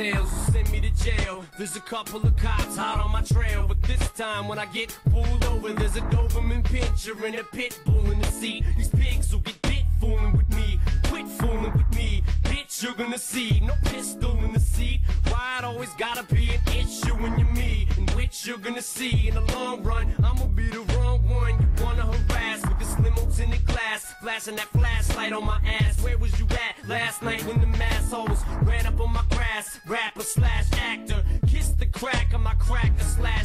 tales will send me to jail. There's a couple of cops hot on my trail, but this time when I get pulled over, there's a Doberman pincher and a pit bull in the seat. These pigs will get bit fooling with me. Quit fooling with me, bitch. You're gonna see no pistol in the seat. Why it always gotta be an issue when you're me, in which you're gonna see in the long run. I'ma be the wrong one you wanna harass with this limo tinted glass, flashing that flashlight on my ass. Where was you at last night when the up grass? Rapper slash actor, kiss the crack of my cracker slash